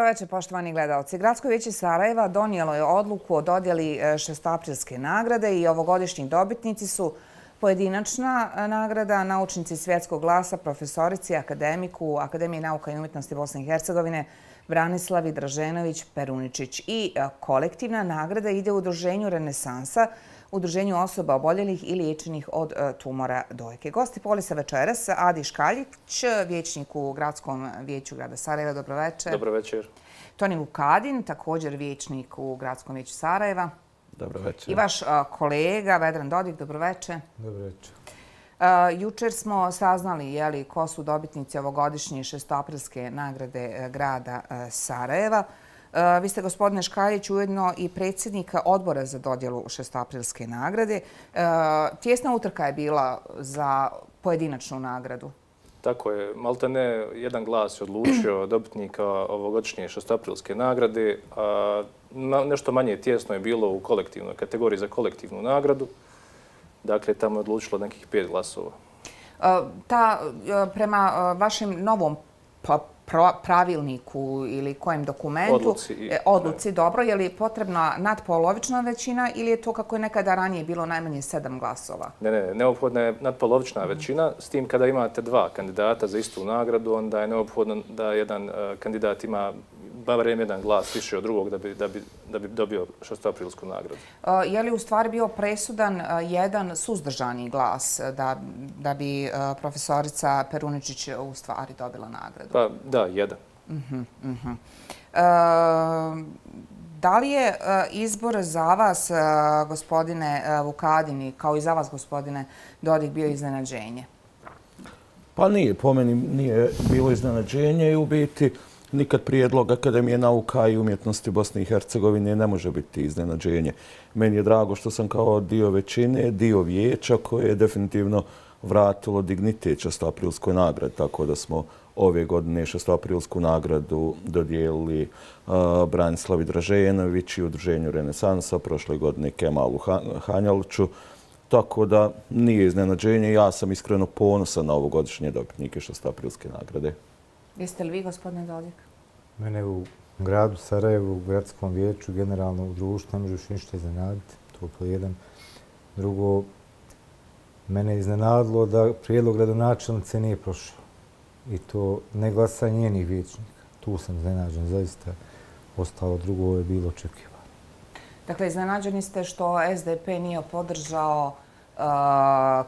Dobroveče, poštovani gledalci. Gradsko vijeće Sarajeva donijelo je odluku o dodjeli e, šestaprilske nagrade i ovogodišnji dobitnici su pojedinačna e, nagrada naučnici svjetskog glasa, profesorici, akademiku Akademije nauka i umjetnosti Bosne i Hercegovine Branislavi Draženović Peruničić. I e, kolektivna nagrada ide u udruženju Renesansa, udruženju osoba oboljelih i liječenih od tumora dojke. Gosti polisa večeras, Adi Škaljić, vječnik u Gradskom vijeću grada Sarajeva. Dobro večer. Dobro večer. Toni Vukadin, također vječnik u Gradskom vijeću Sarajeva. Dobro večer. I vaš kolega Vedran Dodik. Dobro večer. Dobro večer. Jučer smo saznali ko su dobitnici ovogodišnje šestoaprilske nagrade e, grada e, Sarajeva. Vi ste, gospodine Škaljić, ujedno i predsjednika odbora za dodjelu šestoaprilske nagrade. Tjesna utrka je bila za pojedinačnu nagradu. Tako je. Malta ne jedan glas je odlučio dobitnika ovogodišnje šestoaprilske nagrade. Nešto manje tjesno je bilo u kolektivnoj kategoriji za kolektivnu nagradu. Dakle, tamo je odlučilo nekih pet glasova. Prema vašem novom pravilniku ili kojem dokumentu? Odluci. E, odluci, dobro. Je li potrebna nadpolovična većina ili je to kako je nekada ranije bilo najmanje sedam glasova? Ne, ne, neophodna je nadpolovična većina. S tim kada imate dva kandidata za istu nagradu, onda je neophodno da jedan e, kandidat ima barem jedan glas više od drugog da bi, da bi, da bi dobio šestoaprilsku nagradu. Uh, je li u stvari bio presudan uh, jedan suzdržani glas da, da bi uh, profesorica Peruničić u stvari dobila nagradu? Pa da, jedan. Uh -huh, uh -huh. Da li je izbor za vas, gospodine Vukadini, kao i za vas, gospodine Dodik, bio iznenađenje? Pa nije, po meni nije bilo iznenađenje i u biti nikad prijedlog Akademije nauka i umjetnosti Bosne i Hercegovine ne može biti iznenađenje. Meni je drago što sam kao dio većine, dio vijeća koje je definitivno vratilo dignitet šestaprilskoj nagradi, tako da smo ove godine šestaprilsku nagradu dodijelili uh, Branislavi Draženović i udruženju Renesansa, prošle godine Kemalu Hanjaliću. Tako da nije iznenađenje. Ja sam iskreno ponosan na ovogodišnje dobitnike šestaprilske nagrade. Jeste li vi, gospodine Dodik? Mene u gradu Sarajevu, u gradskom vijeću, generalno u društvu, ne možeš ništa iznenaditi. To je po jedan. Drugo, mene je iznenadilo da prijedlog gradonačelnice nije prošao. I to ne glasa njenih vijećnika. Tu sam iznenađen, zaista. Ostalo drugo je bilo očekivano. Dakle, iznenađeni ste što SDP nije podržao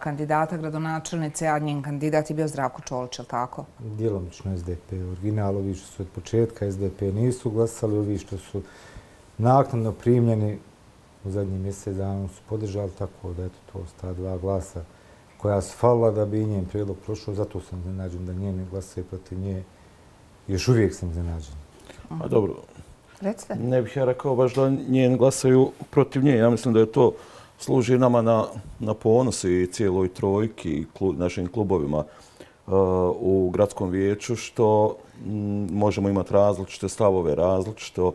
kandidata gradonačelnice, a njen kandidat je bio Zdravko Čolić, je li tako? Djelomično SDP. Original, ovi što su od početka SDP nisu glasali, ovi što su naknadno primljeni u zadnji mjesec dana su podržali, tako da eto to sta dva glasa koja su falila da bi njen prijedlog prošao, zato sam zanađen da njene glase protiv nje. Još uvijek sam zanađen. A dobro, Recite. ne bih ja rekao baš da njen glasaju protiv nje. Ja mislim da je to služi nama na, na ponos i cijeloj trojki i klu, našim klubovima uh, u gradskom vijeću, što m, možemo imati različite stavove, različito uh,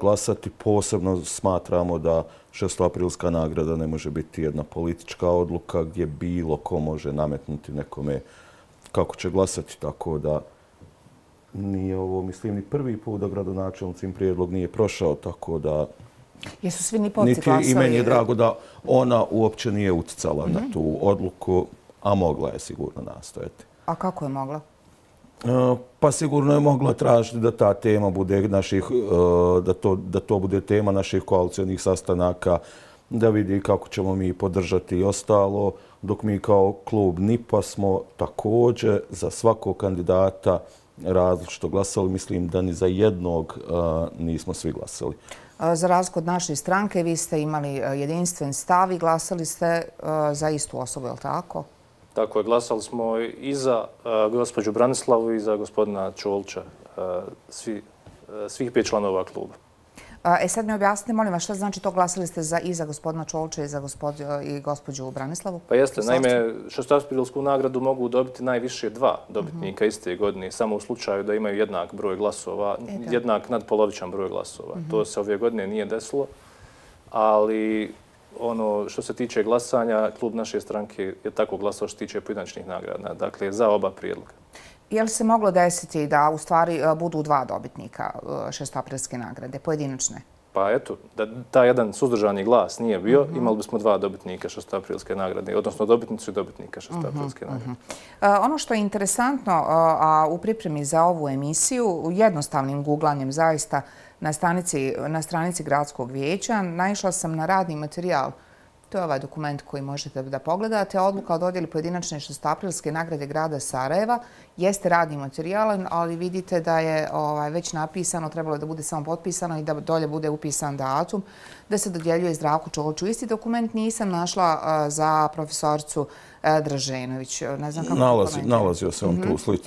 glasati. Posebno smatramo da 6. aprilska nagrada ne može biti jedna politička odluka gdje bilo ko može nametnuti nekome kako će glasati, tako da nije ovo, mislim, ni prvi put da gradonačelnicim prijedlog nije prošao, tako da Jesu svi ni poci glasali? I meni je drago da ona uopće nije uticala na tu odluku, a mogla je sigurno nastojati. A kako je mogla? E, pa sigurno je mogla tražiti da ta tema bude naših, e, da to, da to bude tema naših koalicijalnih sastanaka, da vidi kako ćemo mi podržati i ostalo, dok mi kao klub NIPA smo također za svakog kandidata različito glasali. Mislim da ni za jednog e, nismo svi glasali. Za razliku od naše stranke, vi ste imali e, jedinstven stav i glasali ste e, za istu osobu, je li tako? Tako je, glasali smo i za e, gospođu Branislavu i za gospodina Čolča, svih pet članova kluba. E sad mi objasnite, molim vas, šta znači to glasili ste za, i za gospodina Čolča i za gospod, i gospođu Branislavu? Pa jeste, naime, šestasprilsku nagradu mogu dobiti najviše dva dobitnika uh iste godine, samo u slučaju da imaju jednak broj glasova, e, jednak nadpolovičan broj glasova. Uh To se ove godine nije desilo, ali ono što se tiče glasanja, klub naše stranke je tako glasao što se tiče pojedinačnih nagrada, dakle za oba prijedloga. Je li se moglo desiti da u stvari budu dva dobitnika šestaprilske nagrade, pojedinačne? Pa eto, da ta jedan suzdržani glas nije bio, mhm. imali bismo dva dobitnika šestaprilske nagrade, odnosno dobitnicu i dobitnika šestaprilske mhm, nagrade. Mhm. Ono što je interesantno, a u pripremi za ovu emisiju, jednostavnim googlanjem zaista na stranici Gradskog vijeća, naišla sam na radni materijal To je ovaj dokument koji možete da pogledate. Odluka o dodjeli pojedinačne šestaprilske nagrade grada Sarajeva jeste radni materijal, ali vidite da je ovaj, već napisano, trebalo da bude samo potpisano i da dolje bude upisan datum, da se dodjeljuje Zdravku Čoloču. Isti dokument nisam našla za profesorcu Draženović. Ne znam kako Nalazi, Nalazio se on tu mhm. slit,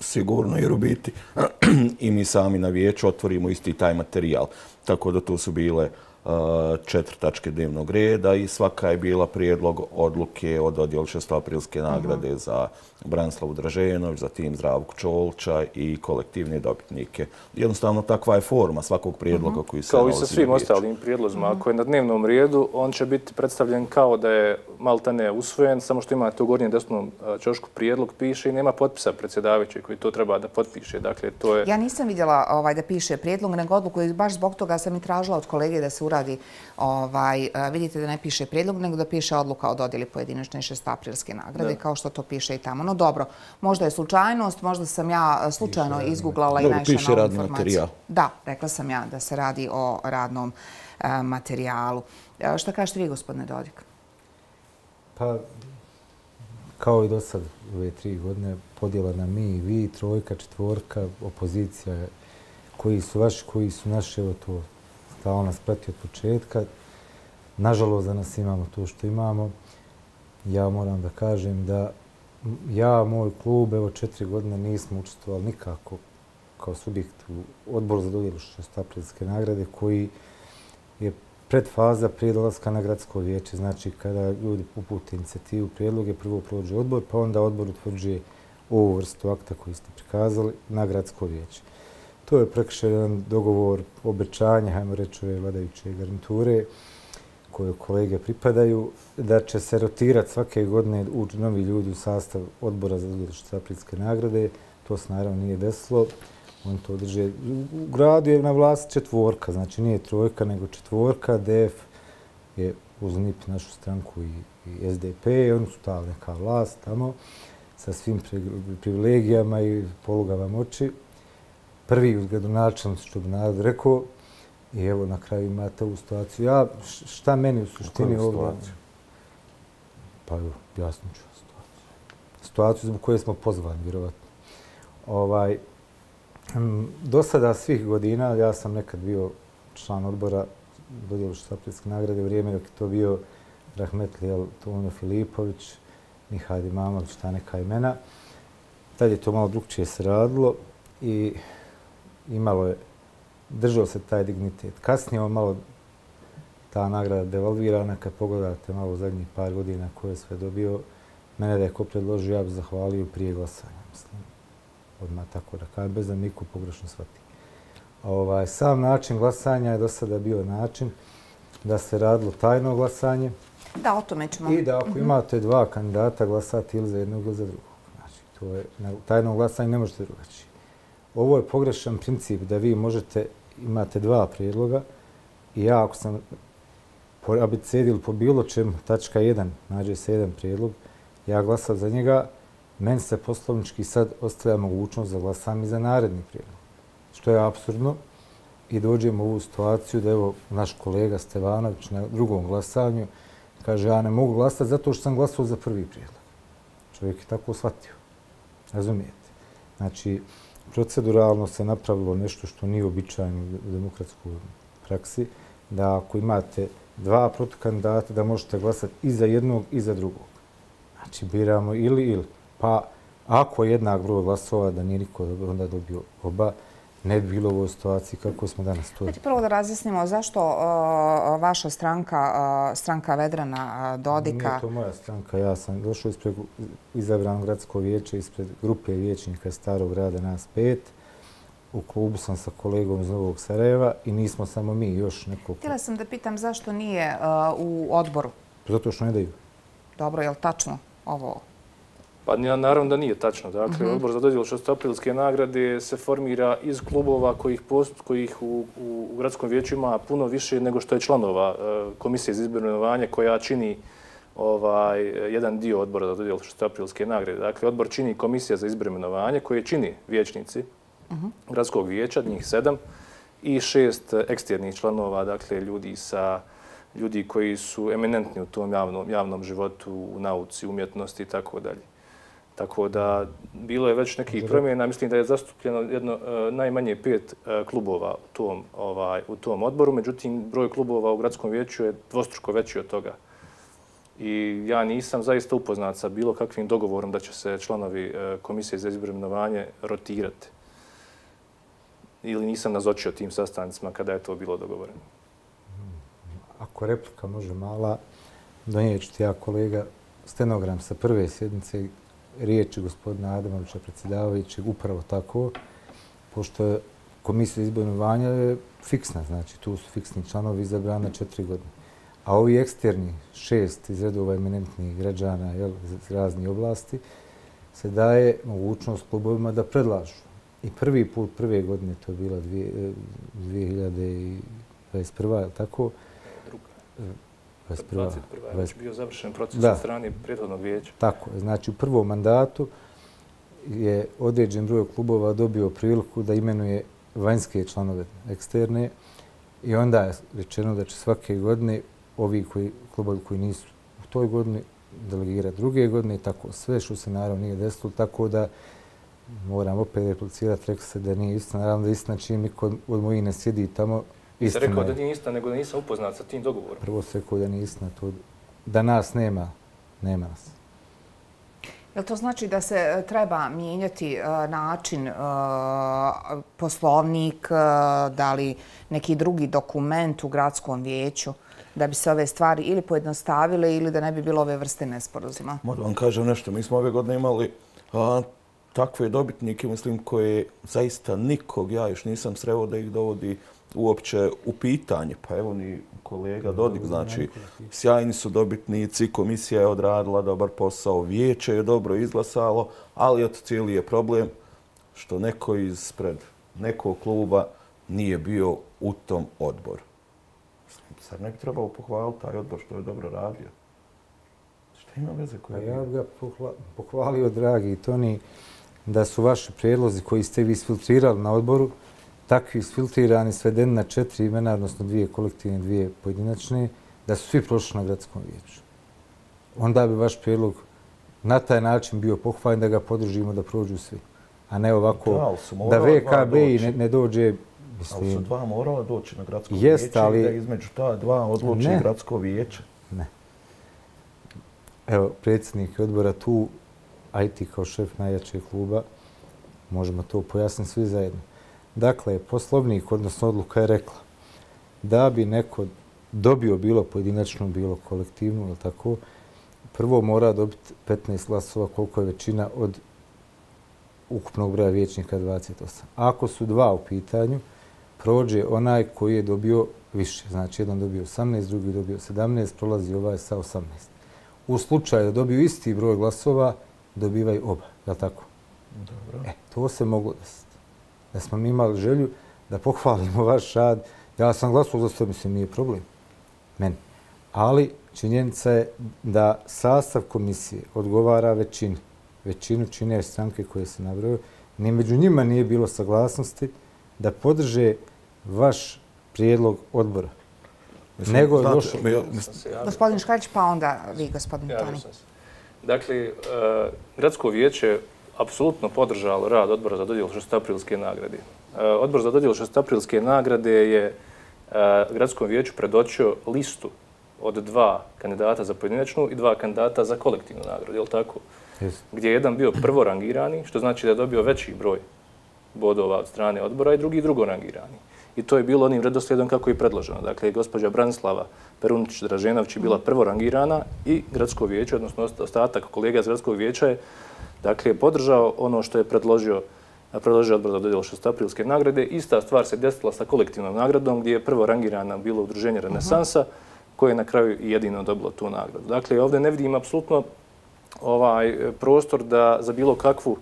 sigurno jer u biti i mi sami na vijeću otvorimo isti taj materijal. Tako da tu su bile četiri tačke dnevnog reda i svaka je bila prijedlog odluke od odjel 6. aprilske nagrade uh za Branslavu Draženović, za tim Zdravku Čolča i kolektivne dobitnike. Jednostavno takva je forma svakog prijedloga koji se nalazi Kao i sa svim ostalim prijedlozima, ako je na dnevnom redu, on će biti predstavljen kao da je maltane usvojen, samo što imate u gornjem desnom čošku prijedlog, piše i nema potpisa predsjedavajućeg koji to treba da potpiše. Dakle, to je... Ja nisam vidjela ovaj, da piše prijedlog, nego odluku i baš zbog toga sam i tražila od kolege da se uradi, ovaj, vidite da ne piše prijedlog, nego da piše odluka o dodjeli pojedinačne šestaprilske nagrade, kao što to piše i tamo. No dobro, možda je slučajnost, možda sam ja slučajno izgooglala i najša novu informaciju. Da, rekla sam ja da se radi o radnom materijalu. Šta kažete vi, gospodine Dodik? Pa, kao i do sad ove tri godine, podjela na mi i vi, trojka, četvorka, opozicija, koji su vaši, koji su naši, evo to stalo nas prati od početka. Nažalost, da nas imamo to što imamo. Ja moram da kažem da ja, moj klub, evo četiri godine nismo učestvovali nikako kao subjekt u odboru za dodjelu šestapredske nagrade koji je predfaza prije dolaska na gradsko vijeće. Znači, kada ljudi upute inicijativu prijedloge, prvo prođe odbor, pa onda odbor utvrđuje ovu vrstu akta koji ste prikazali na gradsko vijeće. To je prekrišaj jedan dogovor, obećanja, hajmo reći, ove vladajuće garniture koje kolege pripadaju, da će se rotirati svake godine uđu novi ljudi u sastav odbora za dodjelu nagrade. To se naravno nije desilo. On to drže. U gradu je na vlast četvorka, znači nije trojka, nego četvorka. DF je uz NIP našu stranku i, i SDP. Oni su ta neka vlast tamo sa svim privilegijama i polugama moći. Prvi uz gradonačelnicu, što bi narod rekao, I evo na kraju imate ovu situaciju. Ja, šta meni u suštini ovdje? situaciju? Pa evo, jasno ću situaciju. Situaciju zbog koje smo pozvani, vjerovatno. Ovaj, do sada svih godina, ja sam nekad bio član odbora dodijelu Štapljske nagrade, vrijeme dok je to bio Rahmetli Tono Filipović, Mihajl Imamović, ta neka imena. Tad je to malo drugčije se radilo i imalo je držao se taj dignitet. Kasnije on malo ta nagrada devalvirana, kad pogledate malo zadnjih par godina koje je sve dobio, mene da je ko predložio, ja bih zahvalio prije glasanja, mislim. Odmah tako da kažem, bez da niko pogrešno shvati. Ovaj, sam način glasanja je do sada bio način da se radilo tajno glasanje. Da, o tome ćemo. I da ako mhm. imate dva kandidata, glasati ili za jednog ili za drugog. Znači, to je, tajno glasanje ne možete drugačije. Ovo je pogrešan princip da vi možete, imate dva prijedloga i ja ako sam po abecedi ili po bilo čem, tačka 1, nađe se jedan prijedlog, ja glasam za njega, meni se poslovnički sad ostavlja mogućnost da glasam i za naredni prijedlog. Što je absurdno i dođemo u ovu situaciju da evo naš kolega Stevanović na drugom glasanju kaže ja ne mogu glasati zato što sam glasao za prvi prijedlog. Čovjek je tako shvatio. Razumijete? Znači, proceduralno se napravilo nešto što nije običajno u demokratskoj praksi, da ako imate dva protukandidata, da možete glasati i za jednog i za drugog. Znači, biramo ili ili. Pa, ako jednak broj glasova, da nije niko onda dobio oba, ne bi bilo u ovoj situaciji kako smo danas tu. Znači, prvo da razjasnimo zašto vaša stranka, stranka Vedrana Dodika... Nije to moja stranka, ja sam došao ispred izabranog gradskog vijeća, ispred grupe vijećnika Starog grada, nas pet. U klubu sam sa kolegom iz Novog Sarajeva i nismo samo mi, još neko... Htjela sam da pitam zašto nije u odboru. Zato što ne daju. Dobro, je li tačno ovo? Pa naravno da nije tačno. Dakle, mhm. odbor za dodjelu šestoprilske nagrade se formira iz klubova kojih, post, kojih u, u, u gradskom vijeću ima puno više nego što je članova e, komisije za izbirnovanje koja čini ovaj, jedan dio odbora za dodjelu šestoprilske nagrade. Dakle, odbor čini komisija za izbirnovanje koje čini vijećnici mhm. gradskog vijeća, njih sedam, i šest eksternih članova, dakle, ljudi sa ljudi koji su eminentni u tom javnom, javnom životu, u nauci, umjetnosti i tako dalje. Tako da bilo je već nekih promjena. Mislim da je zastupljeno jedno uh, najmanje pet uh, klubova u tom, ovaj, u tom odboru. Međutim, broj klubova u gradskom vijeću je dvostruko veći od toga. I ja nisam zaista upoznat sa bilo kakvim dogovorom da će se članovi uh, komisije za izbremenovanje rotirati. Ili nisam nazočio tim sastancima kada je to bilo dogovoreno. Ako replika može mala, donijet ću ti ja kolega stenogram sa prve sjednice riječi gospodina Adamovića predsjedavajućeg upravo tako, pošto je komisija izbojnovanja je fiksna, znači tu su fiksni članovi izabrani četiri godine. A ovi eksterni šest iz redova eminentnih građana jel, iz raznih oblasti se daje mogućnost klubovima da predlažu. I prvi put, prve godine, to je bila 2021. je tako? Druga. 21. 21. Već bio završen proces da. strani prethodnog vijeća. Tako Znači, u prvom mandatu je određen broj klubova dobio priliku da imenuje vanjske članove eksterne i onda je rečeno da će svake godine ovi koji, klubovi koji nisu u toj godini delegirati druge godine i tako sve što se naravno nije desilo, tako da moram opet replicirati, rekao se da nije istina. Naravno da je istina čim niko od mojih ne sjedi tamo, Istina rekao da nije istina, nego da nisam upoznat sa tim dogovorom. Prvo se rekao da nije istina. To, da nas nema, nema nas. Je to znači da se e, treba mijenjati e, način, e, poslovnik, da li neki drugi dokument u gradskom vijeću da bi se ove stvari ili pojednostavile ili da ne bi bilo ove vrste nesporozima? Možda vam kažem nešto. Mi smo ove godine imali takve dobitnike, mislim, koje zaista nikog, ja još nisam sreo da ih dovodi uopće u pitanje. Pa evo ni kolega Dodik, znači sjajni su dobitnici, komisija je odradila dobar posao, vijeće je dobro izglasalo, ali od cijeli je problem što neko ispred nekog kluba nije bio u tom odboru. Sad ne bi trebalo pohvaliti taj odbor što je dobro radio. Šta ima veze koje pa Ja bih ga pohvalio, dragi Toni, da su vaši prijedlozi koji ste vi isfiltrirali na odboru, takvi isfiltrirani, svedeni na četiri imena, odnosno dvije kolektivne, dvije pojedinačne, da su svi prošli na gradskom vijeću. Onda bi vaš prijedlog na taj način bio pohvaljen da ga podržimo da prođu svi. A ne ovako da, da VKB ne, ne dođe... Mislim, ali su dva morala doći na gradsko jest, vijeće ali... i da između ta dva odluči ne. gradsko vijeće. Ne. Evo, predsjednik odbora tu, a i ti kao šef najjačeg kluba, možemo to pojasniti svi zajedno. Dakle, poslovnik, odnosno odluka je rekla da bi neko dobio bilo pojedinačno, bilo kolektivno, ili tako, prvo mora dobiti 15 glasova koliko je većina od ukupnog broja vijećnika 28. Ako su dva u pitanju, prođe onaj koji je dobio više. Znači, jedan dobio 18, drugi dobio 17, prolazi ovaj sa 18. U slučaju da dobiju isti broj glasova, dobivaju oba. Je li tako? Dobro. E, to se moglo desiti da smo mi imali želju da pohvalimo vaš rad. Ja sam glasao za sve, mislim, nije problem. Meni. Ali činjenica je da sastav komisije odgovara većini. Većinu čine stranke koje se nabraju. Ni među njima nije bilo saglasnosti da podrže vaš prijedlog odbora. Mislim, Nego je došlo... Gospodin Škarić, pa onda vi, gospodin Toni. Dakle, uh, gradsko vijeće apsolutno podržalo rad odbora za dodijel šestaprilske nagrade. E, odbor za dodijel šestaprilske nagrade je e, gradskom vijeću predoćio listu od dva kandidata za pojedinačnu i dva kandidata za kolektivnu nagradu, je li tako? Yes. Gdje je jedan bio prvo rangirani, što znači da je dobio veći broj bodova od strane odbora i drugi drugo rangirani. I to je bilo onim redoslijedom kako je predloženo. Dakle, gospođa Branislava Perunić-Draženović je bila prvo rangirana i gradsko vijeće, odnosno ostatak kolega iz gradskog vijeća je Dakle, podržao ono što je predložio predložio odbor za dodjelo šestaprilske nagrade. Ista stvar se desila sa kolektivnom nagradom gdje je prvo rangirana bilo udruženje Renesansa koje je na kraju jedino dobilo tu nagradu. Dakle, ovdje ne vidim apsolutno ovaj prostor da za bilo kakvu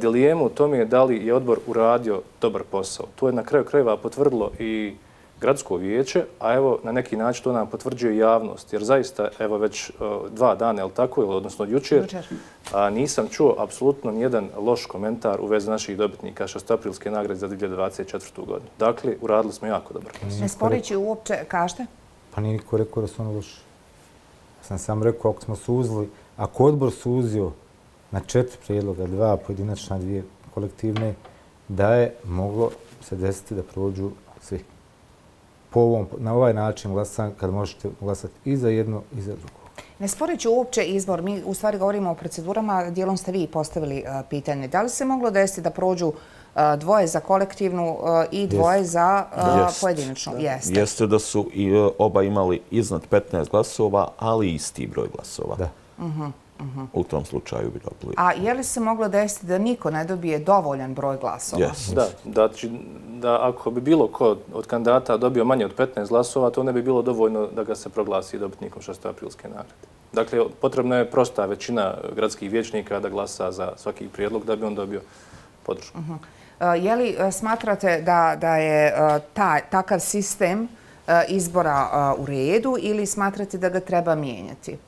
dilijemu tome je da li je odbor uradio dobar posao. To je na kraju krajeva potvrdilo i gradsko vijeće, a evo na neki način to nam potvrđuje javnost, jer zaista evo već dva dana, je tako, ili odnosno od jučer, a, nisam čuo apsolutno nijedan loš komentar u vezi naših dobitnika šestaprilske nagrade za 2024. godinu. Dakle, uradili smo jako dobro. Ne sporići uopće, kažete? Pa nije niko rekao da su ono loše. Sam sam rekao, ako smo suzili, ako odbor suzio na četiri prijedloga, dva pojedinačna, dvije kolektivne, da je moglo se desiti da prođu po ovom, na ovaj način glasan, kad možete glasati i za jedno i za drugo. Ne sporeći uopće izbor, mi u stvari govorimo o procedurama, dijelom ste vi postavili pitanje. Da li se moglo desiti da prođu dvoje za kolektivnu i dvoje za pojedinačnu? Jeste. Jeste da su oba imali iznad 15 glasova, ali isti broj glasova. Da. Mhm u tom slučaju bi dobili. A je li se moglo desiti da niko ne dobije dovoljan broj glasova? Yes. Da, da, da ako bi bilo ko od kandidata dobio manje od 15 glasova, to ne bi bilo dovoljno da ga se proglasi dobitnikom 6. aprilske nagrade. Dakle, potrebna je prosta većina gradskih vječnika da glasa za svaki prijedlog da bi on dobio podršku. Uh -huh. Je li e, smatrate da, da je e, ta, takav sistem e, izbora u redu ili smatrate da ga treba mijenjati?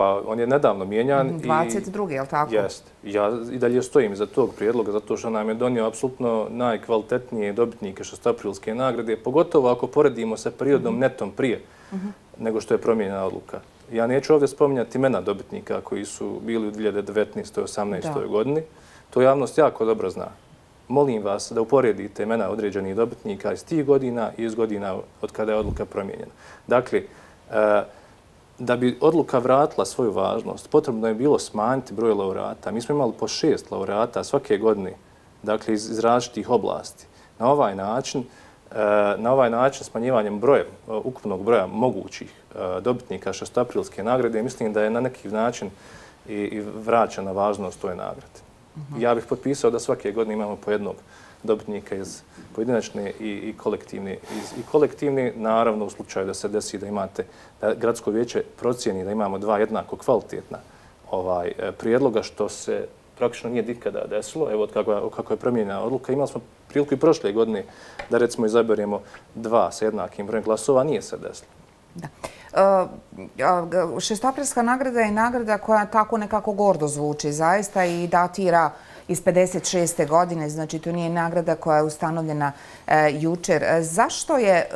Pa on je nedavno mijenjan. 22. je li tako? Jest. Ja i dalje stojim za tog prijedloga zato što nam je donio apsolutno najkvalitetnije dobitnike šestaprilske nagrade, pogotovo ako poredimo sa periodom mhm. netom prije mhm. nego što je promijenjena odluka. Ja neću ovdje spominjati imena dobitnika koji su bili u 2019. i 2018. godini. To javnost jako dobro zna. Molim vas da uporedite imena određenih dobitnika iz tih godina i iz godina od kada je odluka promijenjena. Dakle, uh, da bi odluka vratila svoju važnost, potrebno je bilo smanjiti broj laureata. Mi smo imali po šest laureata svake godine, dakle iz, iz različitih oblasti. Na ovaj način, e, na ovaj način smanjivanjem broja, e, ukupnog broja mogućih e, dobitnika šestaprilske nagrade, mislim da je na neki način i, i vraćena važnost toj nagrade. Mhm. Ja bih potpisao da svake godine imamo po jednog dobitnika iz pojedinačne i, i kolektivne. Iz, I kolektivne, naravno, u slučaju da se desi da imate, da gradsko vijeće procijeni da imamo dva jednako kvalitetna ovaj e, prijedloga, što se praktično nije nikada desilo. Evo, od kako, kako je promijenjena odluka, imali smo priliku i prošle godine da, recimo, izaberemo dva sa jednakim brojem glasova, nije se desilo. Da. E, uh, šestoprijska nagrada je nagrada koja tako nekako gordo zvuči zaista i datira iz 56. godine, znači to nije nagrada koja je ustanovljena e, jučer. E, zašto je e,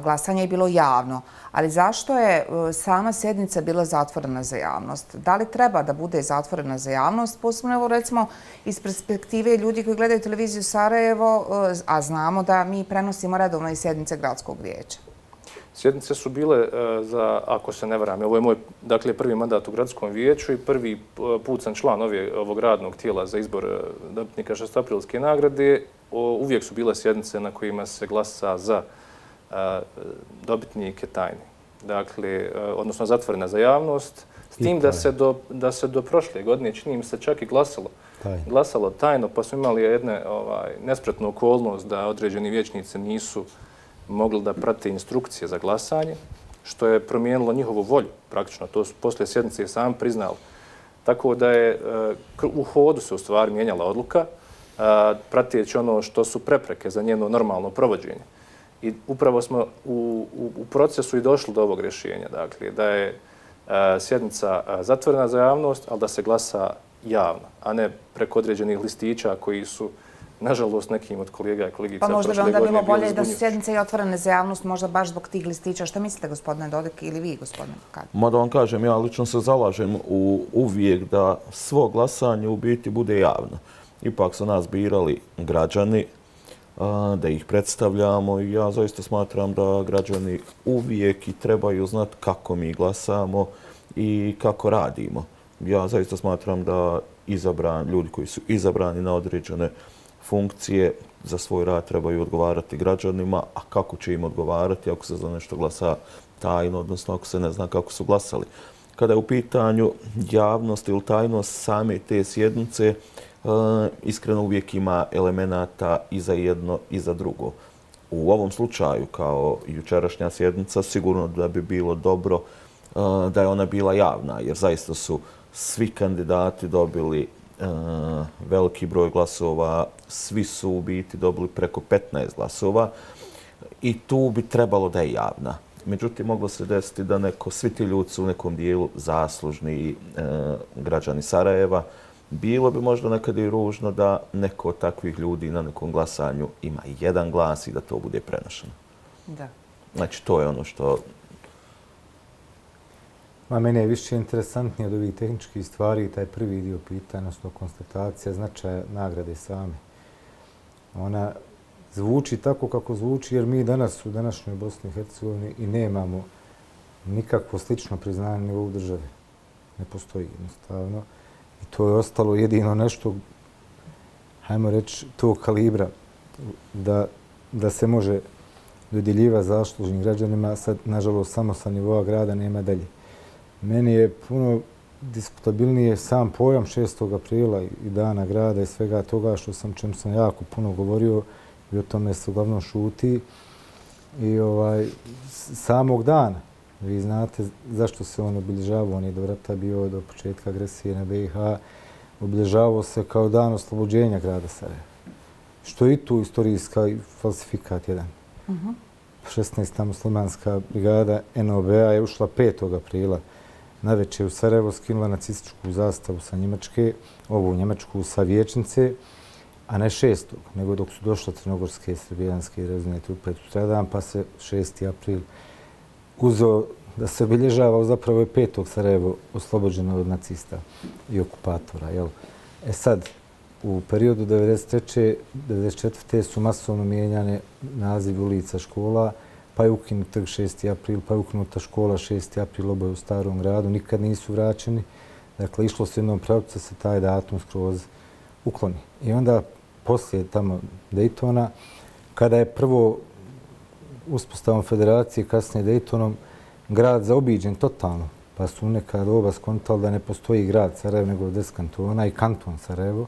glasanje je bilo javno, ali zašto je e, sama sjednica bila zatvorena za javnost? Da li treba da bude zatvorena za javnost? Posebno, evo recimo, iz perspektive ljudi koji gledaju televiziju Sarajevo, e, a znamo da mi prenosimo redovno i sjednice gradskog vijeća. Sjednice su bile e, za, ako se ne varam, ovo je moj dakle, prvi mandat u gradskom vijeću i prvi e, put sam član ovog radnog tijela za izbor e, dobitnika šestaprilske nagrade. Uvijek su bile sjednice na kojima se glasa za dobitnike tajne. Dakle, odnosno zatvorena za javnost. S tim da se, do, da se do prošle godine, čini se, čak i glasalo, glasalo tajno, pa smo imali jedne ovaj, nespretnu okolnost da određeni vječnice nisu mogli da prate instrukcije za glasanje, što je promijenilo njihovu volju praktično. To su poslije sjednice i sam priznali. Tako da je e, u hodu se u stvari mijenjala odluka, e, pratijeći ono što su prepreke za njeno normalno provođenje. I upravo smo u, u, u procesu i došli do ovog rješenja. Dakle, da je e, sjednica zatvorena za javnost, ali da se glasa javno, a ne preko određenih listića koji su nažalost, nekim od kolega i kolegica Pa možda bi onda bilo bolje da su sjednice i otvorene za javnost, možda baš zbog tih listića. Šta mislite, gospodine Dodik, ili vi, gospodine Kad? Ma da vam kažem, ja lično se zalažem u uvijek da svo glasanje u biti bude javno. Ipak su nas birali građani, da ih predstavljamo i ja zaista smatram da građani uvijek i trebaju znati kako mi glasamo i kako radimo. Ja zaista smatram da izabran, ljudi koji su izabrani na određene funkcije za svoj rad trebaju odgovarati građanima, a kako će im odgovarati ako se za nešto glasa tajno, odnosno ako se ne zna kako su glasali. Kada je u pitanju javnost ili tajnost same te sjednice, e, iskreno uvijek ima elemenata i za jedno i za drugo. U ovom slučaju, kao jučerašnja sjednica, sigurno da bi bilo dobro e, da je ona bila javna, jer zaista su svi kandidati dobili veliki broj glasova, svi su u biti dobili preko 15 glasova i tu bi trebalo da je javna. Međutim, moglo se desiti da neko, svi ti ljudi su u nekom dijelu zaslužni građani Sarajeva, bilo bi možda nekad i ružno da neko od takvih ljudi na nekom glasanju ima jedan glas i da to bude prenošeno. Da. Znači, to je ono što... Ma mene je više interesantnije od ovih tehničkih stvari taj prvi dio pitanja, odnosno konstatacija značaja nagrade same. Ona zvuči tako kako zvuči jer mi danas u današnjoj Bosni i Hercegovini i nemamo nikakvo slično priznanje nivou države. Ne postoji jednostavno I to je ostalo jedino nešto, hajmo reći, tog kalibra da, da se može dodjeljiva zaslužnim građanima, sad, nažalost, samo sa nivoa grada nema dalje. Meni je puno diskutabilnije sam pojam 6. aprila i dana grada i svega toga što sam, čem sam jako puno govorio i o tome se uglavnom šuti. I ovaj, samog dana, Vi znate zašto se on obilježavao. On je do vrata bio do početka agresije na BiH. Obilježavao se kao dan oslobođenja grada Sarajeva. Što je i tu istorijska falsifikat jedan. 16. muslimanska brigada NOB-a je ušla 5. aprila na večer u Sarajevo, skinula nacističku zastavu sa Njemačke, ovu Njemačku sa Vječnice, a ne 6. nego dok su došle crnogorske, srbijanske i razine trupe u Stradan, pa se 6. april uzeo da se obilježava zapravo je petog Sarajevo oslobođeno od nacista i okupatora. Jel? E sad, u periodu 1993. 1994. su masovno mijenjane nazivi ulica škola, pa je ukinut trg 6. april, pa je ukinuta škola 6. april oboje u starom gradu, nikad nisu vraćeni. Dakle, išlo se jednom pravcu se taj datum skroz ukloni. I onda, poslije tamo Daytona, kada je prvo uspostavom federacije, kasnije Daytonom, grad zaobiđen totalno. Pa su neka doba skontali da ne postoji grad Sarajevo, nego des kantona i kanton Sarajevo.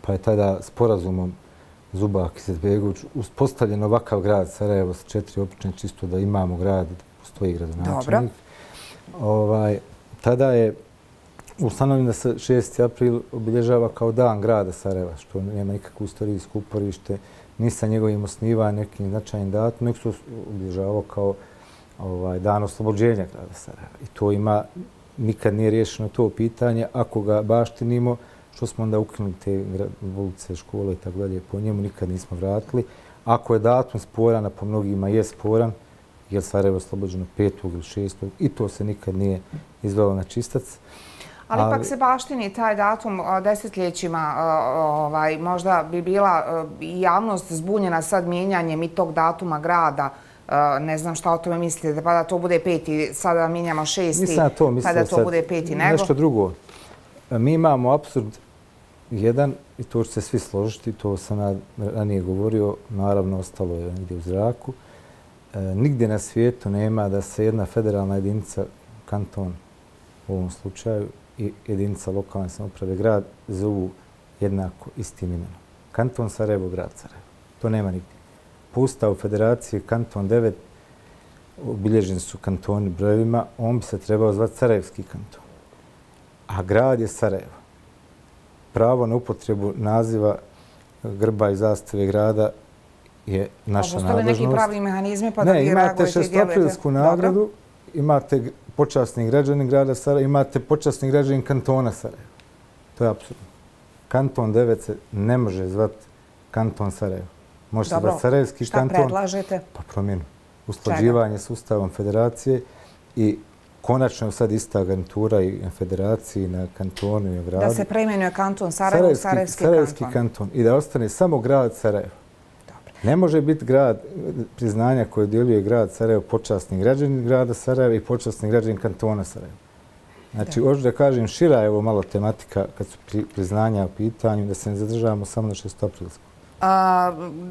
Pa je tada sporazumom Zubak i Zedbegović uspostavljen ovakav grad Sarajevo sa četiri opične čisto da imamo grad, da postoji gradonačelnik. Ovaj, tada je ustanovljeno da se 6. april obilježava kao dan grada Sarajeva, što nema nikakvu istorijsku uporište ni sa njegovim osnivanjem nekim značajnim datom, nek su obilježavao kao ovaj, dan oslobođenja grada Sarajeva. I to ima, nikad nije riješeno to pitanje. Ako ga baštinimo, što smo onda ukinuli te ulice, škole i tako dalje, po njemu nikad nismo vratili. Ako je datum sporan, a po mnogima je sporan, jer Sarajevo je oslobođeno 5. ili 6. i to se nikad nije izvelo na čistac. Ali, Ali pak se baštini taj datum desetljećima, ovaj, možda bi bila javnost zbunjena sad mijenjanjem i tog datuma grada. Ne znam šta o tome mislite, pa da to bude peti, sada mijenjamo šesti, to pa da to bude peti nego. Nešto drugo. Mi imamo absurd jedan, i to će se svi složiti, to sam ranije govorio, naravno ostalo je negdje u zraku. E, nigdje na svijetu nema da se jedna federalna jedinica, kanton u ovom slučaju, i jedinica lokalne samoprave grad zovu jednako istim imenom. Kanton Sarajevo, grad Sarajevo. To nema nigdje. Pusta u federaciji kanton 9, obilježeni su kantoni brojevima, on bi se trebao zvati Sarajevski kanton. A grad je Sarajevo. Pravo na upotrebu naziva grba i zastave grada je naša nadležnost. A postoje neki pravni mehanizmi pa da vi reagujete i djelujete? Ne, imate šestoprilsku nagradu, imate počasni građani grada Sarajeva, imate počasni građani kantona Sarajeva. To je apsurdno. Kanton 9 se ne može zvati kanton Sarajeva. Može se zvati Sarajevski kanton. Šta predlažete? Pa promjenu. Usklađivanje s ustavom federacije i konačno sad ista agentura i federaciji na kantonu i gradu. Da se preimenuje kanton Sarajevo, Sarajevski kanton. Sarajevski kanton. I da ostane samo grad Sarajevo. Ne može biti grad priznanja koje djeluje grad Sarajevo počasni građanin grada Sarajeva i počasni građanin kantona Sarajeva. Znači, hoću da kažem, šira je ovo malo tematika kad su priznanja u pitanju, da se ne zadržavamo samo na 6. aprilsku.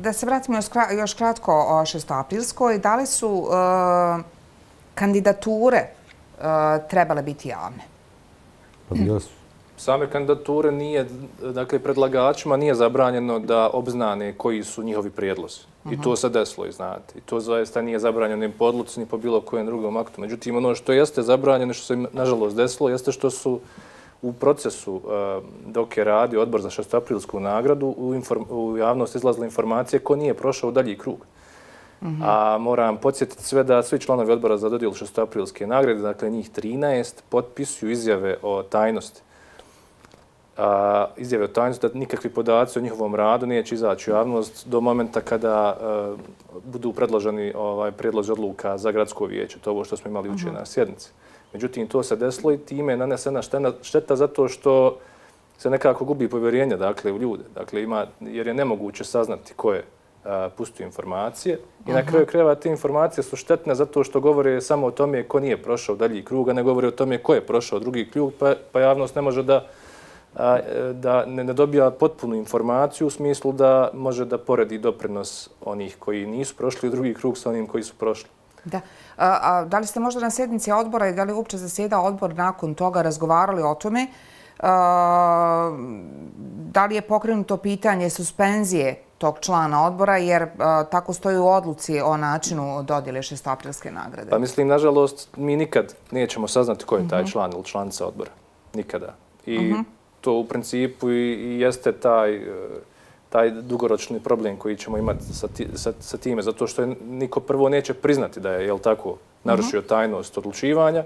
Da se vratimo još kratko o 6. aprilskoj, da li su kandidature trebale biti javne? Pa bile su. same kandidature nije, dakle, predlagačima nije zabranjeno da obznane koji su njihovi prijedlozi. I to se desilo, i znate. I to zaista nije zabranjeno ni po odluci, ni po bilo kojem drugom aktu. Međutim, ono što jeste zabranjeno, što se nažalost desilo, jeste što su u procesu eh, dok je radio odbor za 6. aprilsku nagradu u, u javnost izlazile informacije ko nije prošao u dalji krug. A moram podsjetiti sve da svi članovi odbora za dodijel 6. aprilske nagrade, dakle njih 13, potpisuju izjave o tajnosti. A, izjave o tajnosti da nikakvi podaci o njihovom radu neće izaći u javnost do momenta kada uh, budu predloženi ovaj, predlozi odluka za gradsko vijeće. To je ovo što smo imali učinu na sjednici. Međutim, to se desilo i time je nanesena šteta zato što se nekako gubi povjerenje dakle, u ljude. Dakle, ima, jer je nemoguće saznati ko je pustio informacije. I na kraju kreva te informacije su štetne zato što govore samo o tome ko nije prošao dalji krug, a ne govore o tome ko je prošao drugi krug, pa, pa javnost ne može da da ne, ne dobija potpunu informaciju u smislu da može da poredi doprinos onih koji nisu prošli u drugi krug sa onim koji su prošli. Da. A, a, da li ste možda na sjednici odbora i da li uopće zasjeda odbor nakon toga razgovarali o tome? A, da li je pokrenuto pitanje suspenzije tog člana odbora, jer tako stoji u odluci o načinu dodjele šestaprilske nagrade? Pa mislim, nažalost, mi nikad nećemo saznati ko je taj mhm. član ili članica odbora. Nikada. I mhm. to u principu i jeste taj taj dugoročni problem koji ćemo imati sa, sa, sa time, zato što je niko prvo neće priznati da je, jel tako, narušio mhm. tajnost odlučivanja,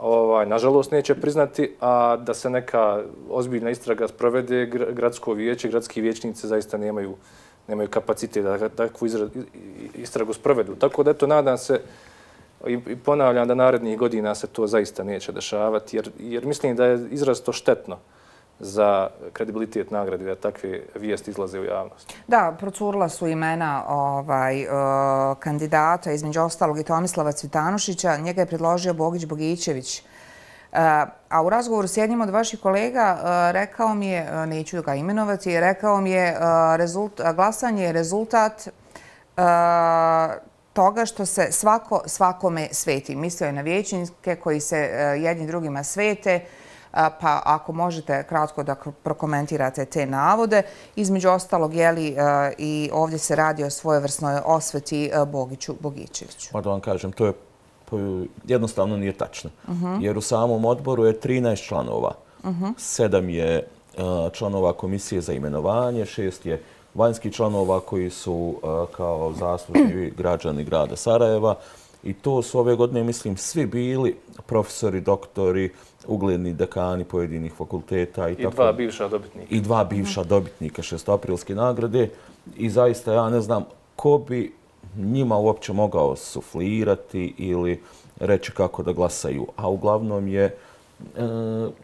ovaj, nažalost neće priznati, a da se neka ozbiljna istraga sprovede, gradsko vijeće, gradski vijećnice zaista nemaju, nemaju kapacitet da takvu istragu sprovedu. Tako da, eto, nadam se i ponavljam da narednih godina se to zaista neće dešavati, jer, jer mislim da je izrazito štetno za kredibilitet nagrade da takve vijesti izlaze u javnost. Da, procurila su imena ovaj, e, kandidata, između ostalog i Tomislava Cvitanušića. Njega je predložio Bogić Bogićević. E, a u razgovoru s jednim od vaših kolega e, rekao mi je, neću ga imenovati, rekao mi je rezult, glasanje je rezultat toga što se svako svakome sveti. Mislio je na vijećinske koji se jedni drugima svete, pa ako možete kratko da prokomentirate te navode. Između ostalog, jeli i ovdje se radi o svojevrsnoj osveti Bogiću Bogićeviću. Pa da vam kažem, to je jednostavno nije tačno. Mhm. Jer u samom odboru je 13 članova. Mhm. Sedam je članova komisije za imenovanje, šest je vanjski članova koji su kao zaslužni građani grada Sarajeva. I to su ove godine, mislim, svi bili profesori, doktori, ugledni dekani pojedinih fakulteta. I, I dva bivša dobitnika. I dva bivša dobitnika šestoprilske nagrade. I zaista ja ne znam ko bi njima uopće mogao suflirati ili reći kako da glasaju. A uglavnom je e,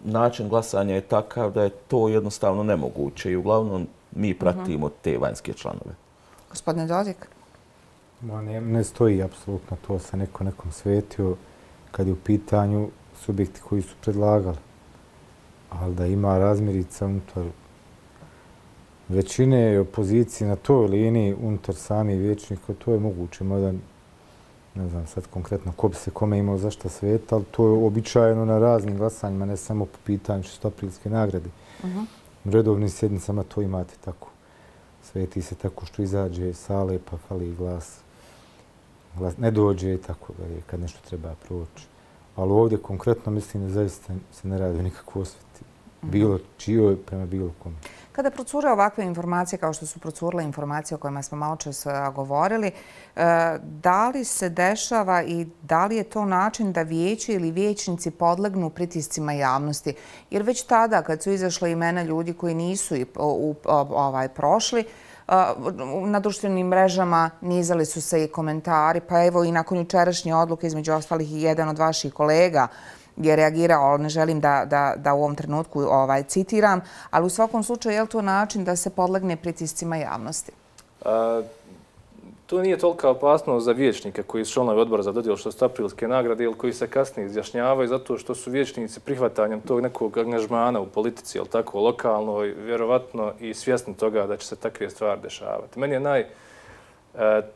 način glasanja je takav da je to jednostavno nemoguće i uglavnom mi pratimo te vanjske članove. Gospodine Dodik? Ma ne, ne stoji apsolutno to se neko nekom svetio kad je u pitanju subjekti koji su predlagali. Ali da ima razmirica unutar većine opozicije na toj liniji unutar sami vječnika, to je moguće. Mada ne znam sad konkretno ko bi se kome imao zašto sveta, ali to je običajeno na raznim glasanjima, ne samo po pitanju šestoprilske nagrade. Uh -huh. U redovnim sjednicama to imate tako. Sveti se tako što izađe sale pa fali glas glas, ne dođe i tako da je kad nešto treba proći. Ali ovdje konkretno mislim da zaista se ne radi o nikakvu osveti. Mhm. Bilo čijoj prema bilo kom. Kada procure ovakve informacije kao što su procurile informacije o kojima smo malo čas govorili, e, da li se dešava i da li je to način da vijeći ili vijećnici podlegnu pritiscima javnosti? Jer već tada kad su izašle imena ljudi koji nisu ovaj, prošli, na društvenim mrežama nizali su se i komentari, pa evo i nakon jučerašnje odluke, između ostalih i jedan od vaših kolega je reagirao, ne želim da, da, da u ovom trenutku ovaj, citiram, ali u svakom slučaju je li to način da se podlegne pritiscima javnosti? To nije tolika opasnost za vječnike koji su članovi odbora za dodjel što su aprilske nagrade ili koji se kasnije izjašnjavaju zato što su vječnici prihvatanjem tog nekog angažmana u politici, ili tako lokalno, vjerovatno i svjesni toga da će se takve stvari dešavati. Meni je naj, e,